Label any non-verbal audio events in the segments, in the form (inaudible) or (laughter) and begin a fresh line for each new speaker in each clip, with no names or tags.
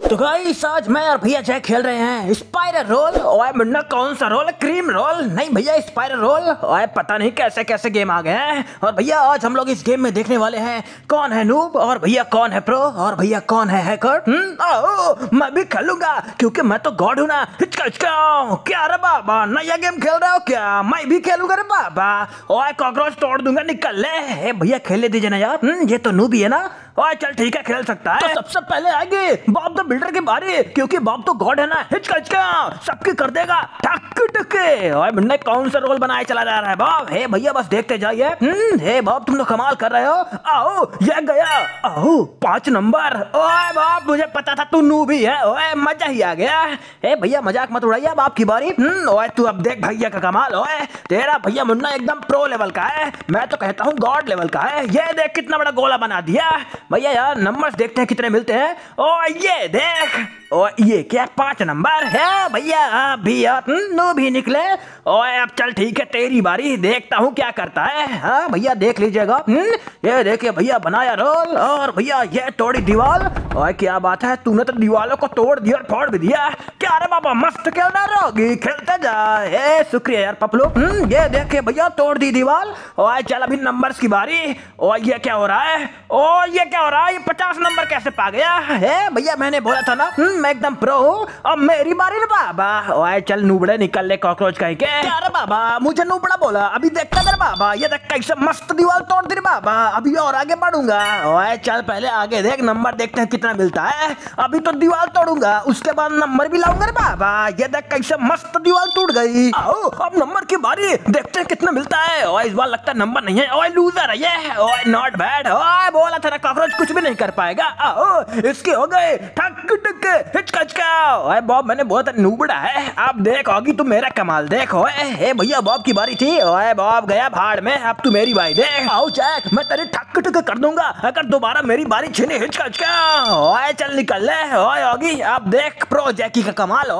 तो गाइस आज मैं और भैया जय खेल रहे हैं। स्पाइरल रोल ओए मुन्ना कौन सा रोल क्रीम रोल नहीं भैया स्पाइरल रोल ओए पता नहीं कैसे कैसे गेम आ गए हैं। और भैया आज हम लोग इस गेम में देखने वाले हैं कौन है नूब और भैया कौन है प्रो और भैया कौन है हैकर हम्म? आओ मैं भी खेलूँगा क्योंकि मैं तो गॉड हूँ ना। हिचका हिचका क्या रे बाबा? नया गेम खेल रहे हो क्या? मैं भी खेलूँगा रे बाबा। ओए कॉकरोच तोड़ दूँगा निकल ले। भैया खेलने दीजिए ना यार। हम्म, ये तो नूब ही है ना। ओए, चल ठीक है, खेल सकता है। तो सबसे पहले आएँगे बॉब द बिल्डर की बारी, क्योंकि बॉब तो गॉड है ना हिचका हिचका सबकी कर देगा टक टके ओए मुन्ने कौन सा रोल बनाए चला जा रहा है बॉब? हे भैया, बस देखते जाइए। हम्म हे बॉब, तुम तो कमाल कर रहे हो। आओ ये गया। आओ, पाँच नंबर। ओए, बॉब, मुझे पता था तू नू भी है। ओए, मज़ा ही आ गया। हे भैया, मज़ाक मत उड़ाइए अब आपकी बारी। हम्म ओए, तू अब देख भैया का कमाल, ओए। तेरा भैया मुन्ना एकदम प्रो लेवल का है। मैं तो कहता हूँ गॉड लेवल का है। ये देख कितना बड़ा गोला बना दिया। भैया यार नंबर्स देखते हैं कितने मिलते हैं। ओ ये देख ओ ये क्या पाँच नंबर है भैया? आप भी आप हम्म, नो भी निकले। ओए अब चल ठीक है तेरी बारी देखता हूँ क्या करता है। हाँ भैया देख लीजिएगा। हम्म, ये देखिए भैया बनाया रोल और भैया ये तोड़ी दीवार ओए क्या बात है तूने तो दीवारों को तोड़ दिया और फोड़ भी दिया। क्या रे बाबा मस्त खेलना रहोगी खेलते जा शुक्रिया यार पपलू। हम्म, ये देखिए भैया तोड़ दी दीवार ओए चल अभी नंबर्स की बारी। ओ ये क्या हो रहा है? ओ ये क्या हो रहा है? ये पचास नंबर कैसे पा गया? है भैया मैंने बोला था ना। हम्म, मैं एकदम प्रो हूँ। अब मेरी बारी रे बाबा। ओए चल नूबड़े निकल ले कॉकरोच कहीं के। क्या रे बाबा मुझे नूबड़ा बोला। अभी देखता कर बाबा। ये देख कैसे मस्त दीवार तोड़ दी बाबा। अभी और आगे बढ़ूँगा। ओए चल पहले आगे देख नंबर देखते हैं कितना मिलता है। अभी तो दीवार तोड़ूँगा। उसके बाद नंबर भी लाऊँगा बाबा। ये देख कैसे मस्त दीवार टूट गई। अब नंबर की बारी। देखते हैं कितना मिलता है। इस बार लगता है नंबर नहीं है। ओए लूजर है ये। ओए नॉट बैड ओए बोला था कॉकरोच कुछ भी नहीं कर पाएगा। आओ, इसके हो गए। ठक ठक हिचका हिचका बॉब, मैंने बहुत नूबड़ा है। अब देख, होगी तू मेरा कमाल। देख, हे भैया, बॉब की बारी थी। ओए बॉब, गया भाड़ में। अब तू मेरी बारी, देख। आओ, चेक, मैं तेरी ठक ठक कर दूँगा। अगर दोबारा मेरी बारी छीनी हिचका हिचका ओए चल निकल ले। अब देख, प्रो जैकी का कमाल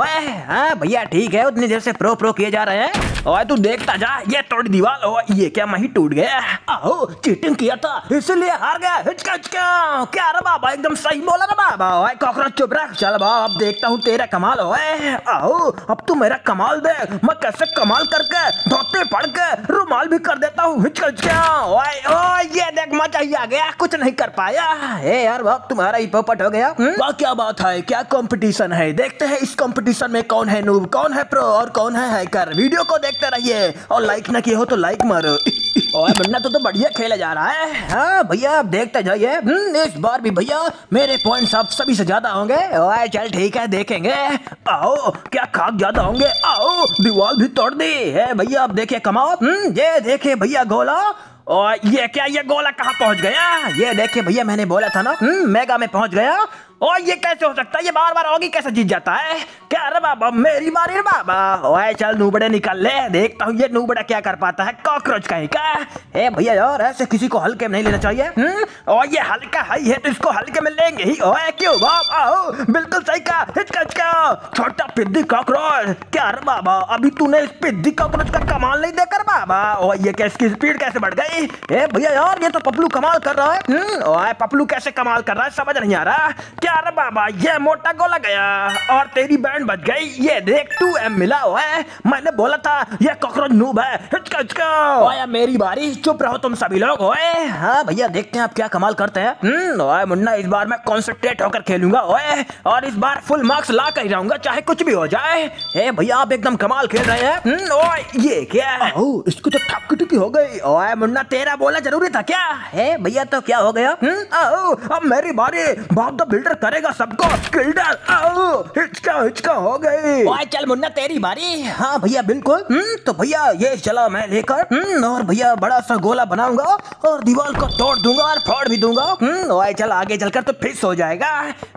हाँ भैया, ठीक है, उतनी देर से प्रो प्रो किए जा रहे हैं। ओए, तू देखता जा ये तोड़ दीवार, ओए, ये क्या मैं ही टूट गया? आओ चीटिंग किया था, इसलिए हार गया हिचका हिचका क्या रे बाबा, एकदम सही बोला रे बाबा? ओए, कॉकरोच चुप रह चल बाबा, अब देखता हूँ तेरा कमाल, ओए। आओ अब तू मेरा कमाल देख, मैं कैसे कमाल करके, धोते पड़ के रुमाल भी कर देता हूँ हिचका हिचका ओए ओए, ये देख मज़ा ही आ गया, कुछ नहीं कर पाया। हे यार, बाप, तुम्हारा ही पोपट हो गया। हम्म? वाह, क्या बात है, क्या कंपटीशन है? देखते हैं इस कंपटीशन में कौन है नूब कौन है प्रो और कौन है हैकर वीडियो को देखते रहिए और लाइक ना किए हो तो लाइक मारो। ओए बन्ना तो तो बढ़िया खेला जा रहा है। हाँ भैया आप देखते जाइए। हम्म, इस बार भी भैया मेरे पॉइंट्स आप सभी से ज़्यादा होंगे। ओए चल ठीक है देखेंगे। आओ क्या खाक ज़्यादा होंगे? आओ दीवार भी तोड़ दी। है भैया आप देखिए कमाओ। हम्म, ये देखिए भैया गोला। और ये क्या ये गोला कहाँ पहुँच गया? ये देखिए भैया मैंने बोला था ना हम्म, मेगा में पहुँच गया। और ये कैसे हो सकता है? ये बार बार होगी कैसे जीत जाता है? क्या अरे बाबा, मेरी बारी रे बाबा। ओए, चल, नूबड़े निकल ले, देखता हूँ ये नूबड़ा क्या कर पाता है। कॉकरोच कहीं का? ए भैया, यार, ऐसे किसी को हल्के में नहीं लेना चाहिए हम्म? और ये हल्का है है तो इसको हल्के में लेंगे ही। ओए, क्यों बाप आओ बिल्कुल सही का हिचका हिचका छोटा पिद्दी कॉकरोच। क्या अरे बाबा, अभी तूने इस पिद्दी कॉकरोच का कमाल नहीं देखा बाबा? ओ ये क्या, इसकी स्पीड कैसे बढ़ गई? ए भैया, यार, ये तो पपलू कमाल कर रहा है हम्म? ओए पपलू कैसे कमाल कर रहा है, समझ नहीं आ रहा। क्या बाबा ये मोटा गोला गया और तेरी बैंड बच गई। ये देख टू एम मिला हुआ है? मैंने बोला था ये कॉकरोच नूब है। हिचका हिचका। ओए मेरी बारी चुप रहो तुम सभी लोग ओए। हाँ भैया देखते हैं आप क्या कमाल करते हैं। हम्म ओए मुन्ना इस बार मैं कॉन्सेंट्रेट होकर खेलूँगा ओए। और इस बार फुल मार्क्स ला कर रहूँगा चाहे कुछ भी हो जाए। ए भैया आप एकदम कमाल खेल रहे हैं। हम्म ओए ये क्या ओ इसको तो ठक टुकी हो गई। ओए मुन्ना तेरा बोला ज़रूरी था क्या? है भैया तो क्या हो गया? हम्म अब मेरी बारी बॉब द बिल्डर करेगा सबको। हिचका हिचका हो गई। ओए चल मुन्ना तेरी बारी। हाँ भैया बिल्कुल। हम्म तो भैया ये चला मैं लेकर। हम्म और भैया बड़ा सा गोला बनाऊँगा और दीवार को तोड़ दूँगा और फोड़ भी दूँगा। हम्म ओए चल आगे चलकर तो फिस हो जाएगा।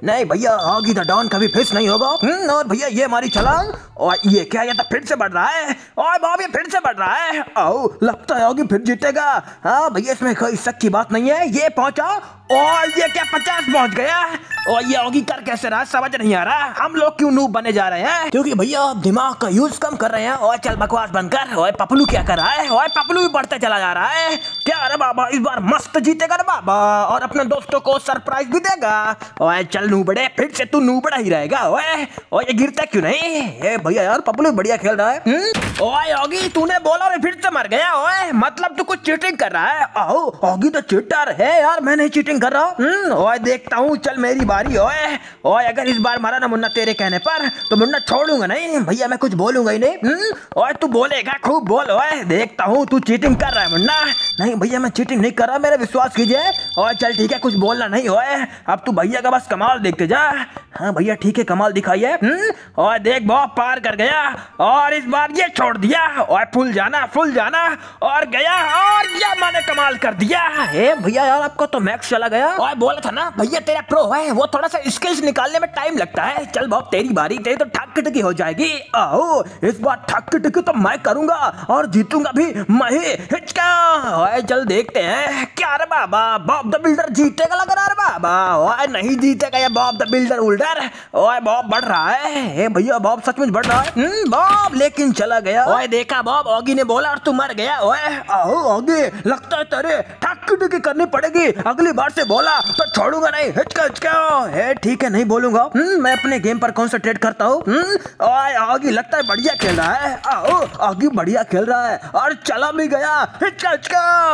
नहीं भैया आगे द डॉन कभी फिस नहीं होगा। और भैया ये हमारी छलांग। और ये क्या ये तो फिर से बढ़ रहा है। ओए बाब ये फिर से बढ़ रहा है। आओ लगता है आगे फिर जीतेगा। हाँ भैया इसमें कोई शक की बात नहीं है। ये पहुँचा और ये क्या पचास पहुँच गया? और ये होगी कर कैसे रहा? समझ नहीं आ रहा। हम लोग क्यों नूब बने जा रहे हैं? क्योंकि भैया, आप दिमाग का यूज़ कम कर रहे हैं। और चल बकवास बंद कर। और पपलू क्या कर रहा है? और पपलू भी बढ़ते चला जा रहा है। क्या अरे बाबा, इस बार मस्त जीतेगा रे बाबा। और अपने दोस्तों को सरप्राइज़ भी देगा। ओए चल नू बड़े, फिर से तू नू बड़ा ही रहेगा। और ये गिरता क्यों नहीं? भैया यार पपलू बढ़िया खेल रहा है। हम्म? ओए योगी तूने बोला और फिर से मर गया, ओए। मतलब तू कुछ चीटिंग कर रहा है? आओ योगी तो चीटर है यार, मैं नहीं चीटिंग कर रहा। हूँ ओए, देखता हूँ, चल मेरी बारी, ओए। ओए, अगर इस बार मारा ना मुन्ना तेरे कहने पर तो मुन्ना छोड़ूँगा नहीं। भैया, मैं कुछ बोलूँगा ही नहीं। हम्म? ओए, तू बोलेगा, खूब बोल, ओए। देखता हूँ, तू चीटिंग कर रहा है मुन्ना। नहीं, भैया, मैं चीटिंग नहीं कर रहा, मेरा विश्वास कीजिए। और चल, ठीक है, कुछ बोलना नहीं, ओए। अब तू भैया का बस कमाल देखते जा। हाँ भैया ठीक है कमाल दिखाइए हम्म? और देख बहुत पार कर गया। और इस बार ये छोड़ दिया। और फुल जाना फुल जाना। और गया और ये मैंने कमाल कर दिया। ए भैया यार आपको तो मैक्स चला गया। और बोला था ना भैया तेरा प्रो है वो थोड़ा सा स्किल्स निकालने में टाइम लगता है। चल बाप तेरी बारी तेरी तो ठक टकी हो जाएगी। आओ इस बार ठक टकी तो मैं करूँगा और जीतूँगा भी मैं ही ओए चल देखते हैं क्या रे बाबा बॉब द बिल्डर जीतेगा लग रहा है बाबा। ओए नहीं जीतेगा ये बॉब द बिल्डर उल्डर ओए बॉब बढ़ रहा है। ए भैया बॉब सचमुच बढ़ रहा है। हम्म, बॉब लेकिन चला गया। ओए देखा बॉब ऑगी ने बोला और तू मर गया। ओए आओ ऑगी लगता है तेरे ठक टकी करनी पड़ेगी। अगली बार से बोला तो छोड़ूँगा नहीं। हिचका हिचका। है ठीक है नहीं बोलूँगा। हम्म, मैं अपने गेम पर कॉन्सेंट्रेट करता हूँ। हम्म, ओए आगी लगता है बढ़िया खेल रहा है। आओ आगी बढ़िया खेल रहा है। और चला भी गया।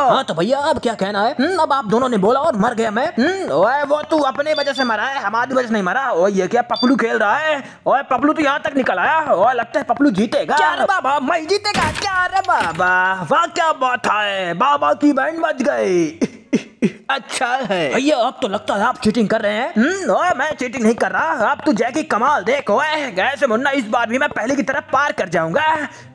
हाँ तो भैया अब क्या कहना है? हम्म, अब आप दोनों ने बोला और मर गया मैं। हम्म, ओए वो तू अपने वजह से मरा है हमारी वजह से नहीं मरा। ओए ये क्या पपलू खेल रहा है? ओए पपलू तो यहाँ तक निकल आया? ओए लगता है पपलू जीतेगा। क्या रे बाबा? मैं जीतेगा? क्या रे बाबा? वाह क्या बात है। बाबा की बहन बच गई। (laughs) अच्छा है। भैया अब तो लगता है आप चीटिंग कर रहे हैं। हम्म, ओए मैं चीटिंग नहीं कर रहा। अब तू जैकी कमाल देख ओए गैस मुन्ना इस बार भी मैं पहले की तरफ़ पार कर जाऊँगा।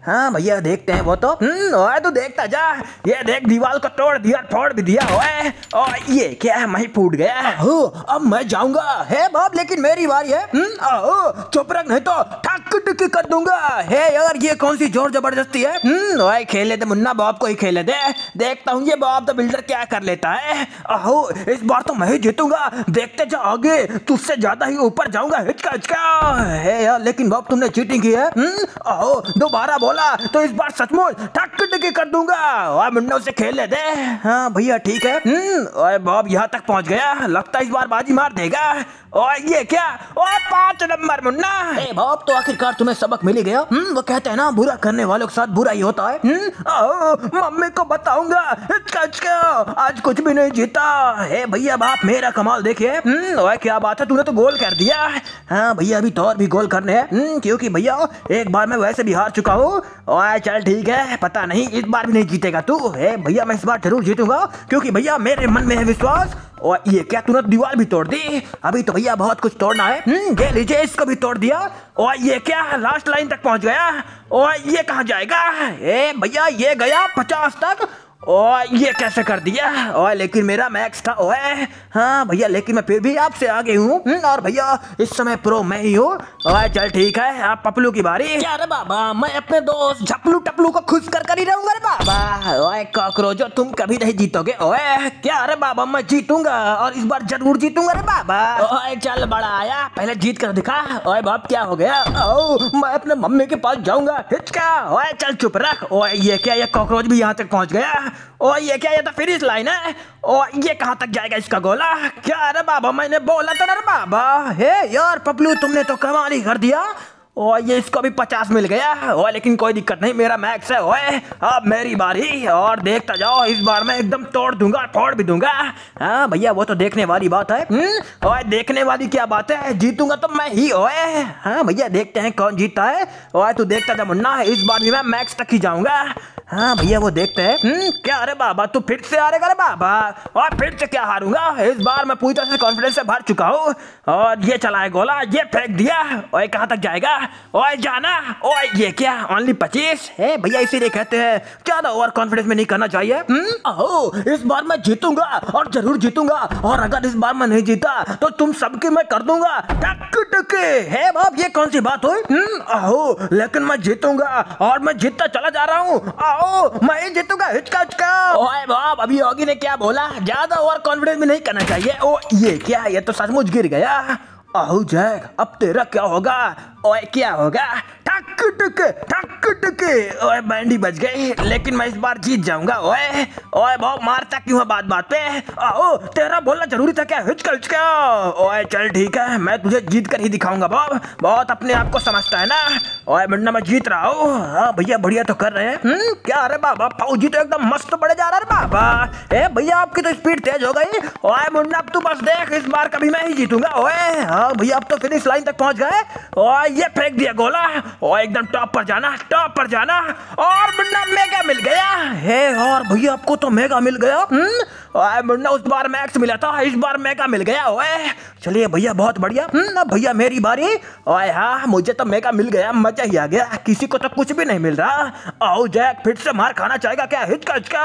हाँ भैया देखते हैं वो तो। हम्म, ओए तू देखता जा। ये देख दीवार को तोड़ दिया फोड़ भी दिया ओए और ये क्या है मैं फूट गया। हो अब मैं जाऊँगा। हे बाप लेकिन मेरी बारी है। हम्म, चुप रख नहीं तो ठक टकी कर दूँगा। है यार ये कौन सी ज़ोर ज़बरदस्ती है? हम्म, ओए खेले दे मुन्ना बाप को ही खेले दे। देखता हूँ ये बॉब द बिल्डर क्या कर लेता है? आहो इस बार तो मैं ही जीतूँगा। देखते जा आगे। तुझसे ज़्यादा ही ऊपर जाऊँगा। हिचका हिचका। है यार लेकिन बाप तुमने चीटिंग की है हम्म? आहो दोबारा बोला तो इस बार सचमुच ठक टकी कर दूँगा। और मुन्ना उसे खेल ले दे। हाँ भैया ठीक है। हम्म, ओए बॉब यहाँ तक पहुँच गया। लगता है इस बार बाजी मार देगा। ओए ये क्या? ओए पाँच नंबर मुन्ना। ए बॉब तो आखिरकार तुम्हें सबक मिल ही गया। हम्म, वो कहते हैं ना बुरा करने वालों के साथ बुरा ही होता है। हम्म? मम्मी को बताऊँगा। आज कुछ भी नहीं जीता हे भैया बाप मेरा कमाल देखिए। हम्म, ओए क्या बात है तूने तो गोल कर दिया। हाँ भैया अभी तो और भी गोल करने हैं। हम्म, क्योंकि भैया एक बार मैं वैसे भी हार चुका हूँ। ओए चल ठीक है पता नहीं इस बार भी नहीं जीतेगा तू। हे भैया मैं इस बार ज़रूर जीतूँगा क्योंकि भैया मेरे मन में है विश्वास। और ये क्या तूने दीवार भी तोड़ दी? अभी तो भैया बहुत कुछ तोड़ना है। हम्म, ये लीजिए इसको भी तोड़ दिया। और ये क्या लास्ट लाइन तक पहुँच गया? और ये कहाँ जाएगा? ए भैया ये गया पचास तक। ये कैसे कर दिया? ओए लेकिन मेरा मैक्स था ओए। हाँ भैया लेकिन मैं फिर भी आपसे आगे हूँ। हम्म, और भैया इस समय प्रो मैं ही हूँ। ओए चल ठीक है आप पपलू की बारी। क्या रे बाबा मैं अपने दोस्त झपलू टपलू को खुश कर कर ही रहूँगा ओए कॉकरोचो, तुम कभी नहीं जीतोगे। ओए, क्या? रे बाबा, मैं जीतूँगा और इस बार ज़रूर जीतूँगा रे बाबा। ओए, चल बड़ा आया, पहले जीत कर दिखा। ओए बाप, क्या हो गया? ओ मैं अपने मम्मी के पास जाऊँगा, हिचका। ओए, चल चुप रख। ओए, ये क्या, ये कॉकरोच भी यहाँ तक पहुँच गया? ओ ये क्या, ये तो फिनिश लाइन है? ओ ये कहाँ तक जाएगा इसका गोला? क्या? अरे बाबा, मैंने बोला था ना रे बाबा। हे यार, पपलू, तुमने तो कमाल ही कर दिया। ओए, ये इसको भी पचास मिल गया। ओए, लेकिन कोई दिक्कत नहीं, मेरा मैक्स है। ओए, अब मेरी बारी, और देखता जाओ, इस बार मैं एकदम तोड़ दूँगा, फोड़ भी दूँगा। हाँ भैया, वो तो देखने वाली बात है। हम्म ओए, देखने वाली क्या बात है? जीतूँगा तो मैं ही, ओए। हाँ भैया, देखते हैं कौन जीतता है। ओए, तू देखता जा मुन्ना, इस बार भी मैं मैक्स तक ही जाऊँगा। हाँ भैया वो देखते हैं। हम्म, क्या अरे बाबा तू फिर से हारेगा रे बाबा? और फिर से क्या हारूँगा? इस बार मैं पूरी तरह से कॉन्फिडेंस से भर चुका हूँ। और ये चलाए गोला ये फेंक दिया। और कहाँ तक जाएगा? ओए जाना। ओए ये क्या? ओनली पच्चीस? है भैया इसीलिए कहते हैं ज़्यादा ओवर कॉन्फिडेंस में नहीं करना चाहिए। हम्म, ओहो इस बार मैं जीतूँगा और ज़रूर जीतूँगा। और अगर इस बार मैं नहीं जीता तो तुम सबकी मैं कर दूँगा। टक टक है बाप ये कौन सी बात हुई? हम्म, लेकिन मैं जीतूँगा और मैं जीतता चला जा रहा हूँ। आओ मैं जीतूँगा हिचका हिचका ओए बाप, अभी योगी ने क्या बोला? ज़्यादा ओवर कॉन्फिडेंस भी नहीं करना चाहिए। ओ, ये क्या? ये तो सचमुच गिर गया। आहू जैक अब तेरा क्या होगा? ओए, क्या होगा? ठक टक ठक टक ओए बैंडी बच गई। लेकिन मैं इस बार जीत जाऊँगा। ओए ओए बहुत मारता क्यों है बात बात पे? आओ तेरा बोलना ज़रूरी था क्या? हिचका हिचका ओए चल ठीक है मैं तुझे जीत कर ही दिखाऊँगा बॉब बहुत अपने आप को समझता है ना? ओए मुन्ना मैं जीत रहा हूँ। हाँ भैया बढ़िया तो कर रहे हैं। हम्म, क्या? अरे बाबा फौजी तो एकदम मस्त बढ़े जा रहा है बाबा। ए भैया आपकी तो स्पीड तेज हो गई। ओए मुन्ना अब तू बस देख इस बार कभी मैं ही जीतूँगा। ओए हाँ भैया अब तो फिनिश लाइन तक पहुँच गए। ओए ये फेंक दिया गोला। एकदम टॉप पर जाना टॉप पर जाना, और मुन्ना मेगा मिल गया। हे और भैया, आपको तो मेगा मिल गया। हम्म मुन्ना, उस बार मैक्स मिला था, इस बार मेगा मिल गया, ओए। चलिए भैया, बहुत बढ़िया। हम्म भैया, मेरी बारी। ओए हाँ मुझे तो मेगा मिल गया, मज़ा ही आ गया। किसी को तो कुछ भी नहीं मिल रहा। आओ जैक फिर से मार खाना चाहेगा क्या? हिचका हिचका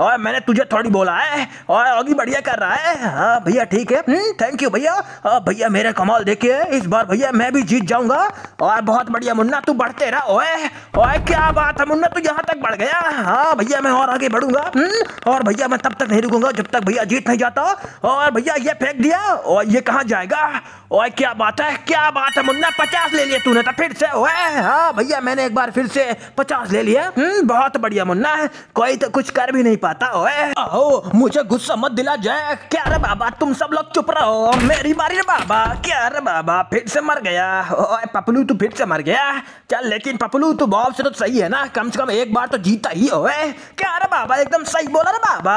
ओए, मैंने तुझे थोड़ी बोला है। ओए अगी बढ़िया कर रहा है। हाँ भैया, ठीक है। थैंक यू भैया। भैया, मेरे कमाल देखिए, इस बार भैया, मैं भी जीत जाऊँगा। और बहुत बढ़िया, मुन्ना। तू बढ़ते रहा ओए ओए क्या बात है मुन्ना तू यहाँ तक बढ़ गया? हाँ भैया मैं और आगे बढ़ूँगा। हम्म, और भैया मैं तब तक नहीं रुकूँगा जब तक भैया जीत नहीं जाता। और भैया ये फेंक दिया और ये कहाँ जाएगा? ओए क्या बात है क्या बात है मुन्ना पचास ले लिया तूने तो फिर से ओए। हाँ भैया मैंने एक बार फिर से पचास ले लिया। हम्म, बहुत बढ़िया मुन्ना कोई तो कुछ कर भी नहीं पाता ओए। ओहो मुझे गुस्सा मत दिला जाए क्या रे बाबा तुम सब लोग चुप रहो। मेरी बारी रे बाबा क्या रे बाबा फिर से मर गया। ओए पपलू तू फिर से मर गया। चल लेकिन पपलू तू बॉब से तो सही है ना? कम से कम एक बार तो जीता ही ओए क्या? रे बाबा एकदम सही बोला रे बाबा।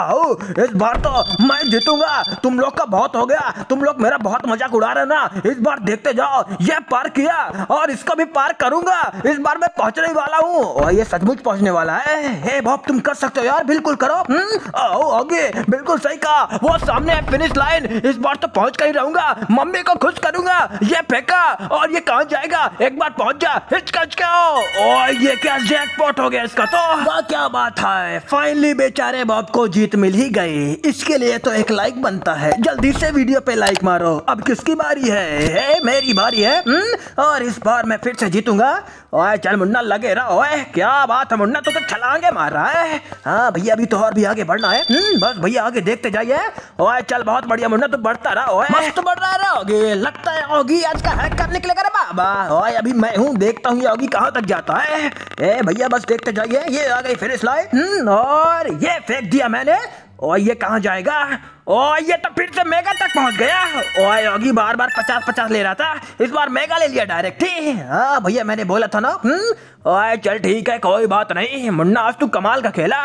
आओ इस बार तो मैं जीतूँगा। तुम लोग का बहुत हो गया। तुम लोग मेरा बहुत मज़ाक उड़ा रहे ना। इस बार देखते जाओ ये पार किया और इसको भी पार करूँगा। इस बार मैं पहुँचने वाला हूँ। ये सचमुच पहुँचने वाला है। हे बॉब तुम कर सकते हो यार। बिल्कुल करो। हम्म, आओ आगे। बिल्कुल सही कहा। वो सामने है फिनिश लाइन इस बार तो पहुँच कर ही रहूँगा। मम्मी को खुश करूँगा। ये फेंका और ये कहा जाएगा? एक बार पहुँच जा हिचकच के हो और ये क्या जैकपॉट हो गया इसका तो? वाह क्या बात है। फाइनली बेचारे बॉब को जीत मिल ही गई। इसके लिए तो एक लाइक बनता है। जल्दी से वीडियो पे लाइक मारो। अब किसकी बारी है? ए, मेरी बारी है हुँ? और इस बार मैं फिर से जीतूँगा। ओए चल मुन्ना लगे रहा ओए क्या बात है मुन्ना तो तो छलांगे मार रहा है। हाँ भैया अभी तो और भी आगे बढ़ना है। बस भैया आगे देखते जाइए। ओए चल बहुत बढ़िया मुन्ना तू तो बढ़ता रहा ओए। मस्त बढ़ रहा है होगी लगता है होगी आज का हैक कर निकलेगा रे बाबा। ओए अभी मैं हूँ देखता हूँ ये होगी कहाँ तक जाता है। ए भैया बस देखते जाइए ये आ गई फिनिश लाइन और ये फेंक दिया मैंने। और ये कहाँ जाएगा? ओए ये तो फिर से मेगा तक पहुँच गया। ओए योगी बार बार पचास पचास ले रहा था। इस बार मेगा ले लिया डायरेक्ट ही। हाँ भैया, मैंने बोला था ना हम्म? ओए चल ठीक है, कोई बात नहीं। मुन्ना, आज तू कमाल का खेला।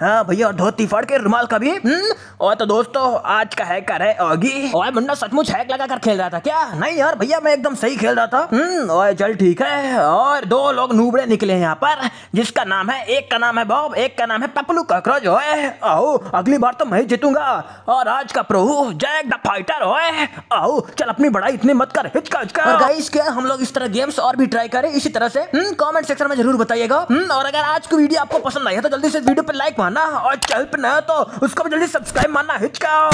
हाँ भैया, और धोती फाड़ के रुमाल का भी हम्म? और तो दोस्तों, आज का है ओगी ओए मुन्ना, सचमुच हैक लगा कर खेल रहा था क्या? नहीं यार, भैया, मैं एकदम सही खेल रहा था। हम्म ओए चल ठीक है। और दो लोग नूबड़े निकले हैं यहाँ पर, जिसका नाम है, एक का नाम है बॉब एक का नाम है पपलू कॉकरोच आओ अगली बार तो मैं जीतूँगा। और महाराज का प्रभु जैक द फाइटर होए आओ, चल अपनी बड़ाई इतने मत कर हिचका हिचका और गाइस क्या हम लोग इस तरह गेम्स और भी ट्राई करें? इसी तरह से हम्म, कमेंट सेक्शन में ज़रूर बताइएगा। हम्म, और अगर आज की वीडियो आपको पसंद आई है तो जल्दी से वीडियो पे लाइक मारना, और चैनल पे नया तो उसको भी जल्दी सब्सक्राइब मारना हिचकाओ